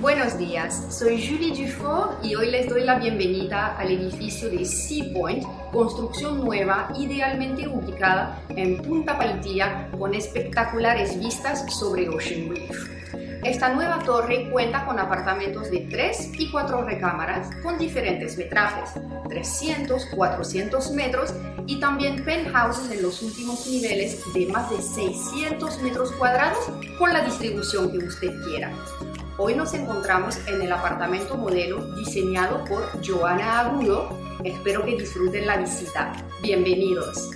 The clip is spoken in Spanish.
Buenos días, soy Julie Dufort y hoy les doy la bienvenida al edificio de Sea Point, construcción nueva idealmente ubicada en Punta Paitilla con espectaculares vistas sobre Ocean Reef. Esta nueva torre cuenta con apartamentos de 3 y 4 recámaras con diferentes metrajes, 300, 400 metros y también penthouses en los últimos niveles de más de 600 metros cuadrados con la distribución que usted quiera. Hoy nos encontramos en el apartamento modelo diseñado por Joana Agudo. Espero que disfruten la visita. Bienvenidos.